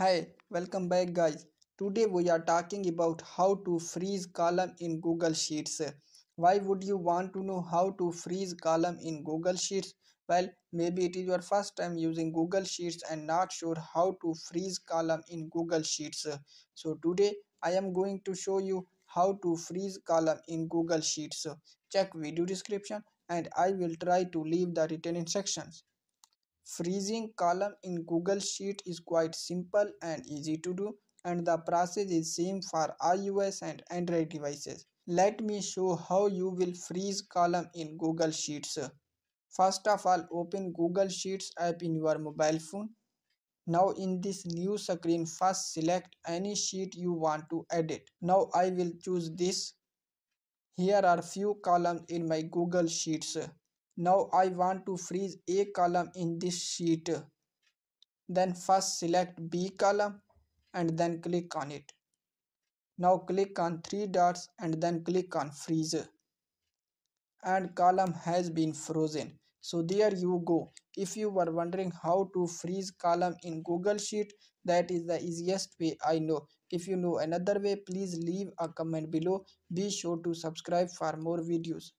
Hi, welcome back guys. Today we are talking about how to freeze column in Google Sheets. Why would you want to know how to freeze column in Google Sheets? Well, maybe it is your first time using Google Sheets and not sure how to freeze column in Google Sheets. So today I am going to show you how to freeze column in Google Sheets. Check video description and I will try to leave the written instructions. Freezing column in Google Sheet is quite simple and easy to do and the process is same for iOS and Android devices. Let me show how you will freeze column in Google Sheets. First of all open Google Sheets app in your mobile phone. Now in this new screen first select any sheet you want to edit. Now I will choose this. Here are few columns in my Google Sheets. Now I want to freeze a column in this sheet. Then first select B column and then click on it. Now click on three dots and then click on freeze. And column has been frozen. So there you go. If you were wondering how to freeze column in Google Sheet, that is the easiest way I know. If you know another way, please leave a comment below. Be sure to subscribe for more videos.